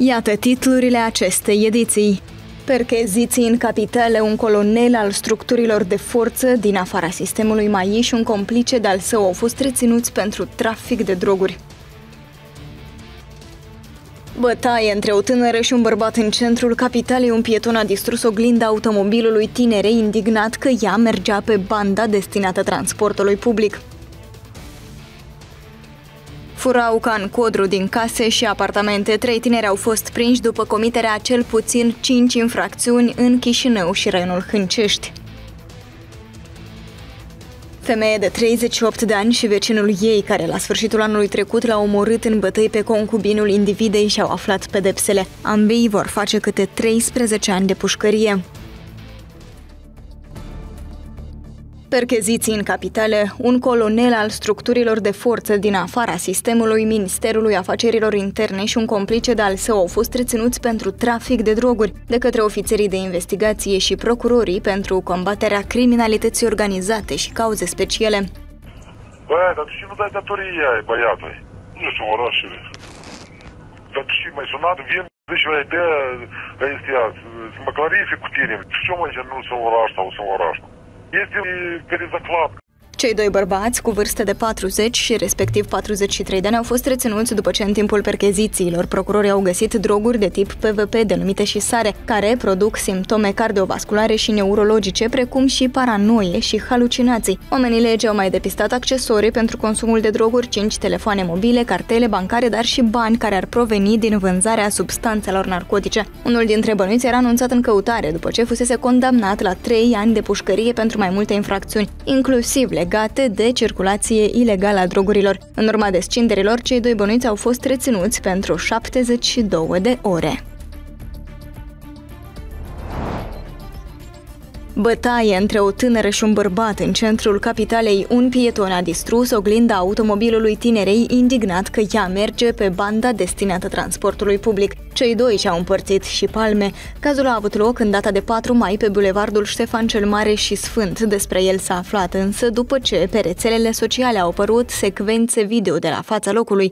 Iată titlurile acestei ediții. Percheziții în capitale, un colonel al structurilor de forță din afara sistemului MAI și un complice de-al său au fost reținuți pentru trafic de droguri. Bătaie între o tânără și un bărbat în centrul capitalei, un pieton a distrus oglinda automobilului tinerei, indignat că ea mergea pe banda destinată transportului public. Furau ca în codru din case și apartamente. Trei tineri au fost prinși după comiterea a cel puțin cinci infracțiuni în Chișinău și Raionul Hâncești. Femeie de 38 de ani și vecinul ei, care la sfârșitul anului trecut l-a omorât în bătăi pe concubinul individei și-au aflat pedepsele. Ambii vor face câte 13 ani de pușcărie. Percheziții în capitale, un colonel al structurilor de forță din afara sistemului Ministerului Afacerilor Interne și un complice de al său au fost reținuți pentru trafic de droguri de către ofițerii de investigație și procurorii pentru combaterea criminalității organizate și cauze speciale. Băi, dar și nu dai datorie ai, băiatul. Nu știu orașele. Dar și mai sunat, vin, deci la ideea, este ea, să mă clarific cu tine. Ce mai nu sunt oraș sau sunt oraș? Если перезакладка. Cei doi bărbați, cu vârste de 40 și respectiv 43 de ani, au fost reținuți după ce în timpul perchezițiilor procurorii au găsit droguri de tip PVP, denumite și sare, care produc simptome cardiovasculare și neurologice, precum și paranoie și halucinații. Oamenii lege au mai depistat accesorii pentru consumul de droguri, 5 telefoane mobile, cartele bancare, dar și bani care ar proveni din vânzarea substanțelor narcotice. Unul dintre bănuiți era anunțat în căutare după ce fusese condamnat la 3 ani de pușcărie pentru mai multe infracțiuni, inclusiv legate de circulație ilegală a drogurilor. În urma descinderilor, cei doi bănuiți au fost reținuți pentru 72 de ore. Bătaie între o tânără și un bărbat în centrul capitalei, un pieton a distrus oglinda automobilului tinerei, indignat că ea merge pe banda destinată transportului public. Cei doi și-au împărțit și palme. Cazul a avut loc în data de 4 mai pe bulevardul Ștefan cel Mare și Sfânt. Despre el s-a aflat însă după ce pe rețelele sociale au apărut secvențe video de la fața locului.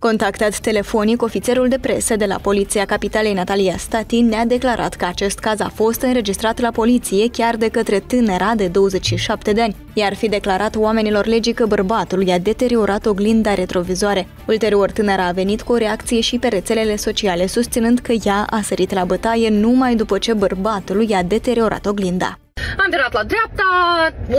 Contactat telefonic, ofițerul de presă de la Poliția Capitalei Natalia Stati ne-a declarat că acest caz a fost înregistrat la poliție chiar de către tânăra de 27 de ani, iar fi declarat oamenilor legii că bărbatul i-a deteriorat oglinda retrovizoare. Ulterior, tânăra a venit cu o reacție și pe rețelele sociale, susținând că ea a sărit la bătaie numai după ce bărbatul i-a deteriorat oglinda. Am virat la dreapta,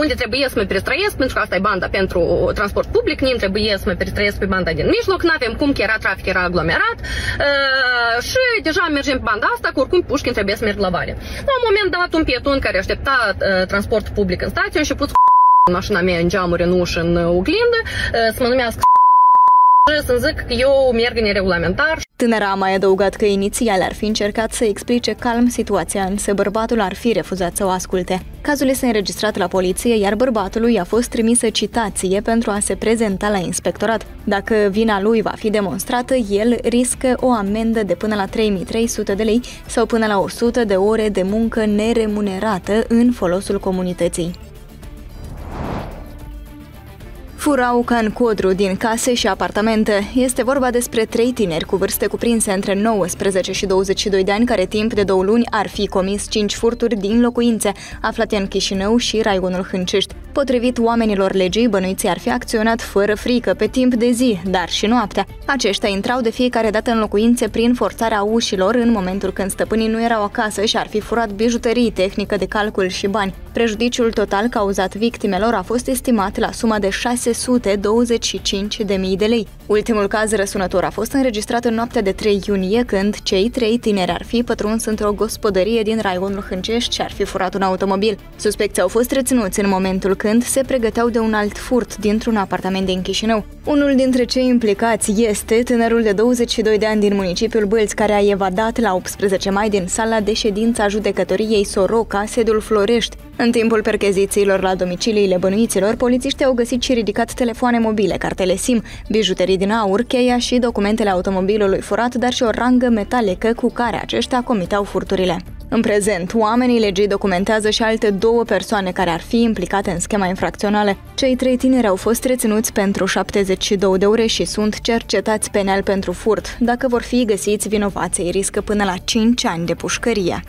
unde trebuie să mă peristrăiesc, pentru că asta e banda pentru transport public, nim trebuie să mă peristrăiesc pe banda din mijloc, n-avem cum, că era trafic, era aglomerat uh, și deja mergem pe banda asta, că oricum Pușkin trebuie să merg la vale. La un moment dat, un pieton care aștepta uh, transport public în stație și pus mașina mea în geamuri, în ușă, în oglindă, uh, să mă numească să zic că eu merg neregulamentar. Tânăra a mai adăugat că inițial ar fi încercat să explice calm situația, însă bărbatul ar fi refuzat să o asculte. Cazul este înregistrat la poliție, iar bărbatului a fost trimisă citație pentru a se prezenta la inspectorat. Dacă vina lui va fi demonstrată, el riscă o amendă de până la 3300 de lei sau până la 100 de ore de muncă neremunerată în folosul comunității. Furau ca în codru din case și apartamente. Este vorba despre trei tineri cu vârste cuprinse între 19 și 22 de ani care timp de două luni ar fi comis cinci furturi din locuințe aflate în Chișinău și Raigonul Hâncești. Potrivit oamenilor legii, bănuiții ar fi acționat fără frică pe timp de zi, dar și noaptea. Aceștia intrau de fiecare dată în locuințe prin forțarea ușilor în momentul când stăpânii nu erau acasă și ar fi furat bijuterii, tehnică de calcul și bani. Prejudiciul total cauzat victimelor a fost estimat la suma de 625.000 de lei. Ultimul caz răsunător a fost înregistrat în noaptea de 3 iunie, când cei trei tineri ar fi pătruns într-o gospodărie din raionul Hâncești și ar fi furat un automobil. Suspecții au fost reținuți în momentul când se pregăteau de un alt furt dintr-un apartament din Chișinău. Unul dintre cei implicați este tânărul de 22 de ani din municipiul Bâlți, care a evadat la 18 mai din sala de ședință a judecătoriei Soroca, sediul Florești. În timpul perchezițiilor la domiciliile bănuiților, polițiștii au găsit și ridicat telefoane mobile, cartele SIM, bijuterii din aur, cheia și documentele automobilului furat, dar și o rangă metalică cu care aceștia comiteau furturile. În prezent, oamenii legii documentează și alte două persoane care ar fi implicate în schema infracțională. Cei trei tineri au fost reținuți pentru 72 de ore și sunt cercetați penal pentru furt. Dacă vor fi găsiți vinovații, riscă până la 5 ani de pușcărie.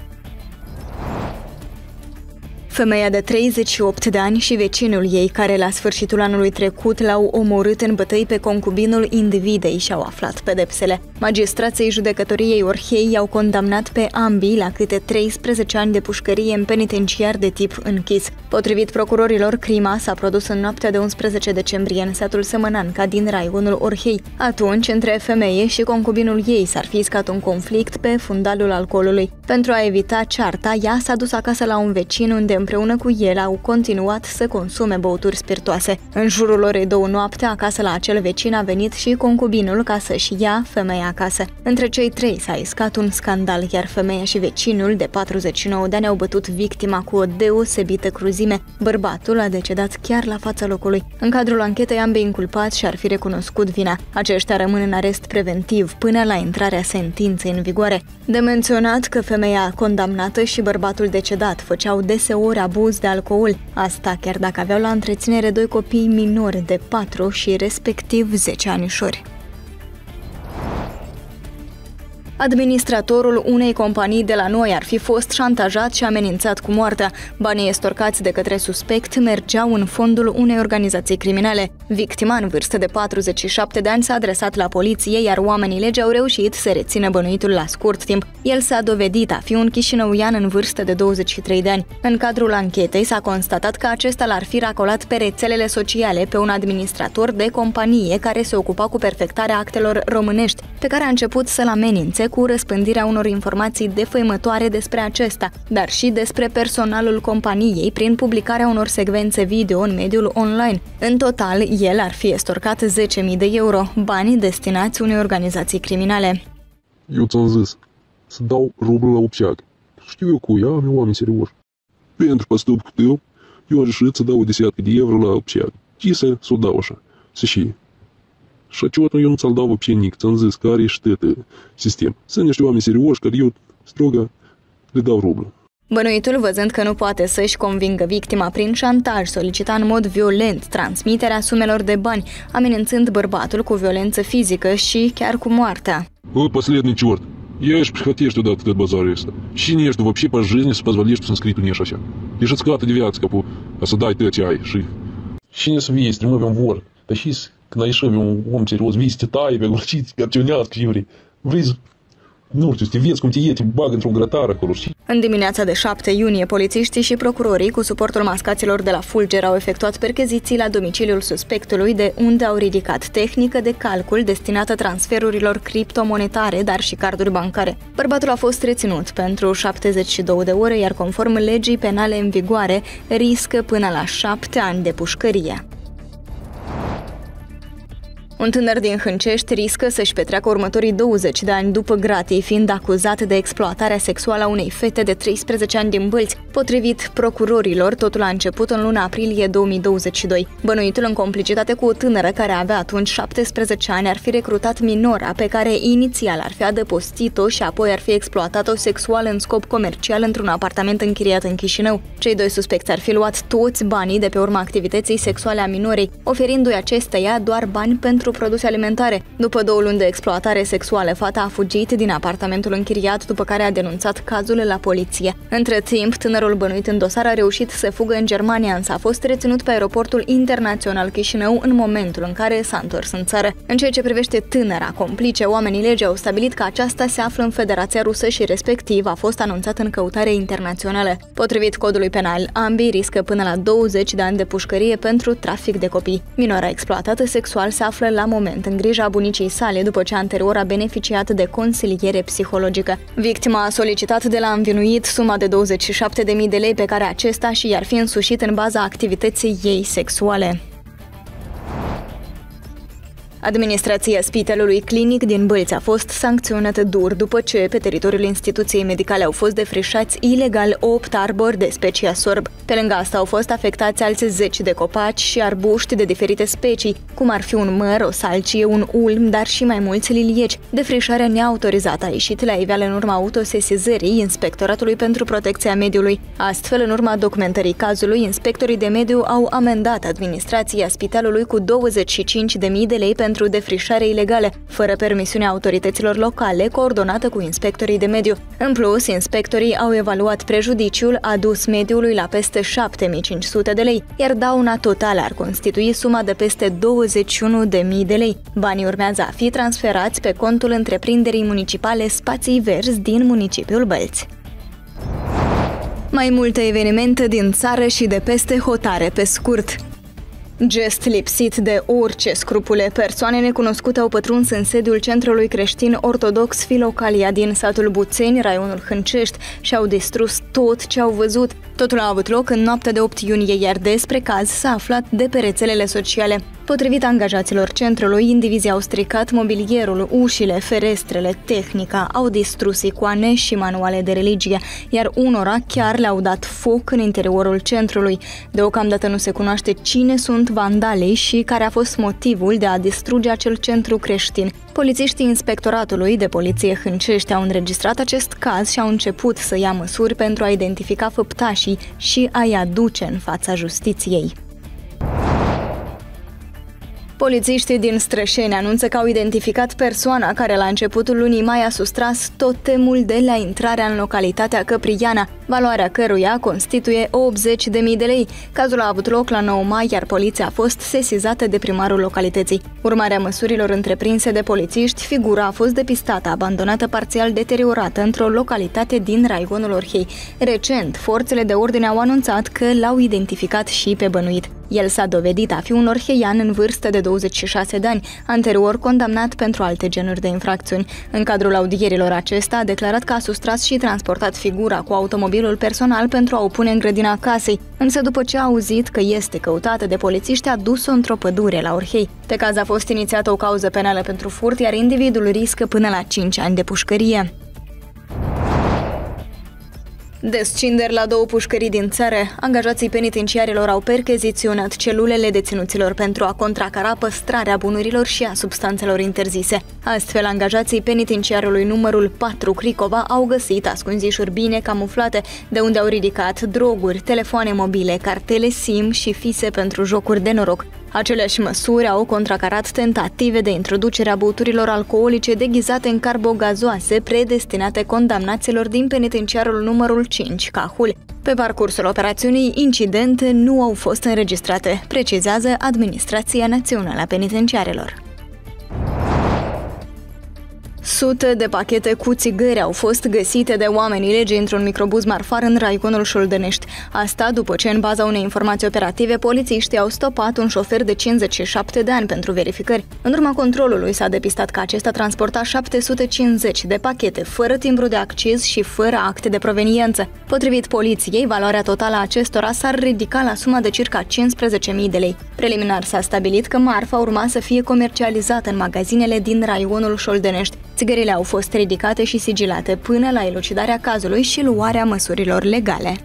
Femeia de 38 de ani și vecinul ei, care la sfârșitul anului trecut l-au omorât în bătăi pe concubinul individei și-au aflat pedepsele. Magistrații judecătoriei Orhei i-au condamnat pe ambii la câte 13 ani de pușcărie în penitenciar de tip închis. Potrivit procurorilor, crima s-a produs în noaptea de 11 decembrie în satul Sămănanca din raionul Orhei. Atunci, între femeie și concubinul ei s-ar fi iscat un conflict pe fundalul alcoolului. Pentru a evita cearta, ea s-a dus acasă la un vecin unde împreună cu el au continuat să consume băuturi spiritoase. În jurul orei două noapte, acasă la acel vecin a venit și concubinul ca să-și ia femeia acasă. Între cei trei s-a iscat un scandal, iar femeia și vecinul de 49 de ani au bătut victima cu o deosebită cruzime. Bărbatul a decedat chiar la fața locului. În cadrul anchetei, ambei inculpați și-ar fi recunoscut vina. Aceștia rămân în arest preventiv până la intrarea sentinței în vigoare. De menționat că femeia condamnată și bărbatul decedat făceau deseori abuz de alcool, asta chiar dacă aveau la întreținere doi copii minori de 4 și respectiv 10 anișori. Administratorul unei companii de la noi ar fi fost șantajat și amenințat cu moartea. Banii estorcați de către suspect mergeau în fondul unei organizații criminale. Victima, în vârstă de 47 de ani, s-a adresat la poliție, iar oamenii legi au reușit să rețină bănuitul la scurt timp. El s-a dovedit a fi un chișinăuian în vârstă de 23 de ani. În cadrul anchetei s-a constatat că acesta l-ar fi racolat pe rețelele sociale pe un administrator de companie care se ocupa cu perfectarea actelor românești, pe care a început să-l amenințe cu răspândirea unor informații defăimătoare despre acesta, dar și despre personalul companiei prin publicarea unor secvențe video în mediul online. În total, el ar fi estorcat 10.000 de euro, banii destinați unei organizații criminale. Eu ți-am zis, să dau rublă la obceac. Știu eu cu ea, am eu oameni serioși. Pentru păstupul tău, eu am reușit să dau o desiatcă de euro la obceac. Și să, să o dau așa. Să și отчетно eu nu ți-l dau вообще nic. Ți-am zis că are și sistem. Sunt niște oameni serioși care eu strogă le dau rublu. Bănuitul, văzând că nu poate să-și convingă victima prin șantaj, solicita în mod violent transmiterea sumelor de bani, amenințând bărbatul cu violență fizică și chiar cu moartea. Вот последний черт. Я ж прихватишь туда этот базар esta. Și не что вообще по жизни с позволишь санскриту не шася. Лишь отската девятка по осадай ты отяй ши. Și ne să vii, strimăm vor. Тащись când ieșim om ce o zvis te taie pe acolo, și acționează. Vrei să nu știu, să te vieți cum te e, te bag într-un grătar acolo. Știi? În dimineața de 7 iunie, polițiștii și procurorii cu suportul mascaților de la Fulger au efectuat percheziții la domiciliul suspectului de unde au ridicat tehnică de calcul destinată transferurilor criptomonetare, dar și carduri bancare. Bărbatul a fost reținut pentru 72 de ore, iar conform legii penale în vigoare, riscă până la 7 ani de pușcărie. Un tânăr din Hâncești riscă să-și petreacă următorii 20 de ani după gratii, fiind acuzat de exploatarea sexuală a unei fete de 13 ani din Bâlți. Potrivit procurorilor, totul a început în luna aprilie 2022. Bănuitul în complicitate cu o tânără care avea atunci 17 ani ar fi recrutat minora pe care inițial ar fi adăpostit-o și apoi ar fi exploatat-o sexual în scop comercial într-un apartament închiriat în Chișinău. Cei doi suspecți ar fi luat toți banii de pe urma activității sexuale a minorei, oferindu-i acesteia doar bani pentru pentru produse alimentare. După două luni de exploatare sexuală, fata a fugit din apartamentul închiriat, după care a denunțat cazul la poliție. Între timp, tânărul bănuit în dosar a reușit să fugă în Germania, însă a fost reținut pe aeroportul internațional Chișinău în momentul în care s-a întors în țară. În ceea ce privește tânăra complice, oamenii legii au stabilit că aceasta se află în Federația Rusă și respectiv a fost anunțat în căutare internațională. Potrivit codului penal, ambii riscă până la 20 de ani de pușcărie pentru trafic de copii. Minora exploatată sexual se află la la moment în grija bunicii sale după ce anterior a beneficiat de consiliere psihologică. Victima a solicitat de la învinuit suma de 27.000 de lei pe care acesta și i-ar fi însușit în baza activității ei sexuale. Administrația Spitalului Clinic din Bălți a fost sancționată dur după ce pe teritoriul instituției medicale au fost defrișați ilegal 8 arbori de specia sorb. Pe lângă asta au fost afectați alți 10 de copaci și arbuști de diferite specii, cum ar fi un măr, o salcie, un ulm, dar și mai mulți lilieci. Defrișarea neautorizată a ieșit la iveală în urma autosesizării Inspectoratului pentru Protecția Mediului. Astfel, în urma documentării cazului, inspectorii de mediu au amendat administrația spitalului cu 25.000 de lei pentru defrișare ilegală, fără permisiunea autorităților locale, coordonată cu inspectorii de mediu. În plus, inspectorii au evaluat prejudiciul adus mediului la peste 7500 de lei, iar dauna totală ar constitui suma de peste 21.000 de lei. Banii urmează a fi transferați pe contul întreprinderii municipale Spații Verzi din municipiul Bălți. Mai multe evenimente din țară și de peste hotare pe scurt. Gest lipsit de orice scrupule, persoane necunoscute au pătruns în sediul centrului creștin ortodox Filocalia din satul Buțeni, raionul Hâncești, și au distrus tot ce au văzut. Totul a avut loc în noaptea de 8 iunie, iar despre caz s-a aflat de pe rețelele sociale. Potrivit angajaților centrului, indivizii au stricat mobilierul, ușile, ferestrele, tehnica, au distrus icoane și manuale de religie, iar unora chiar le-au dat foc în interiorul centrului. Deocamdată nu se cunoaște cine sunt vandalii și care a fost motivul de a distruge acel centru creștin. Polițiștii inspectoratului de poliție Hâncești au înregistrat acest caz și au început să ia măsuri pentru a identifica făptașii și a-i aduce în fața justiției. Polițiștii din Strășeni anunță că au identificat persoana care la începutul lunii mai a sustras totemul de la intrarea în localitatea Căpriana, valoarea căruia constituie 80.000 de lei. Cazul a avut loc la 9 mai, iar poliția a fost sesizată de primarul localității. Urmarea măsurilor întreprinse de polițiști, figura a fost depistată, abandonată parțial deteriorată într-o localitate din raionul Orhei. Recent, forțele de ordine au anunțat că l-au identificat și pe bănuit. El s-a dovedit a fi un orheian în vârstă de 26 de ani, anterior condamnat pentru alte genuri de infracțiuni. În cadrul audierilor acesta a declarat că a sustras și transportat figura cu automobilul personal pentru a o pune în grădina casei, însă după ce a auzit că este căutată de polițiști, a dus-o într-o pădure la Orhei. Pe caz a fost inițiată o cauză penală pentru furt, iar individul riscă până la 5 ani de pușcărie. Descinderi la două pușcării din țară, angajații penitenciarilor au percheziționat celulele deținuților pentru a contracara păstrarea bunurilor și a substanțelor interzise. Astfel, angajații penitenciarului numărul 4 Cricova au găsit ascunzișuri bine camuflate, de unde au ridicat droguri, telefoane mobile, cartele SIM și fise pentru jocuri de noroc. Aceleași măsuri au contracarat tentative de introducere a băuturilor alcoolice deghizate în carbogazoase predestinate condamnaților din penitenciarul numărul 5, Cahul. Pe parcursul operațiunii, incidente nu au fost înregistrate, precizează Administrația Națională a Penitenciarelor. Sute de pachete cu țigări au fost găsite de oamenii legii într-un microbuz marfar în raiconul Șoldănești. Asta după ce, în baza unei informații operative, polițiștii au stopat un șofer de 57 de ani pentru verificări. În urma controlului s-a depistat că acesta transporta 750 de pachete, fără timbru de acciz și fără acte de proveniență. Potrivit poliției, valoarea totală a acestora s-ar ridica la suma de circa 15.000 de lei. Preliminar s-a stabilit că marfa urma să fie comercializată în magazinele din raionul Șoldănești. Țigările au fost ridicate și sigilate până la elucidarea cazului și luarea măsurilor legale.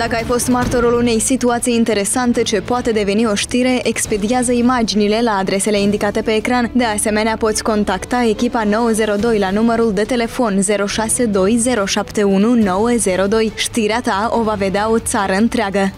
Dacă ai fost martorul unei situații interesante ce poate deveni o știre, expediază imaginile la adresele indicate pe ecran. De asemenea, poți contacta echipa 902 la numărul de telefon 062 071 902. Știrea ta o va vedea o țară întreagă.